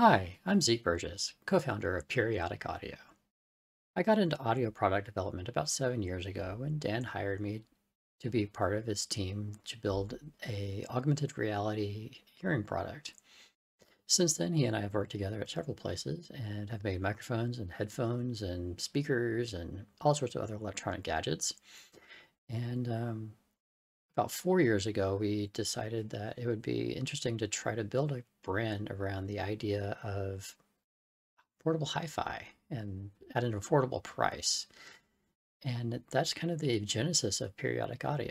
Hi, I'm Zeke Burgess, co-founder of Periodic Audio. I got into audio product development about seven years ago when Dan hired me to be part of his team to build a augmented reality hearing product. Since then, he and I have worked together at several places and have made microphones and headphones and speakers and all sorts of other electronic gadgets. And um, about four years ago, we decided that it would be interesting to try to build a brand around the idea of portable hi-fi and at an affordable price. And that's kind of the genesis of periodic audio.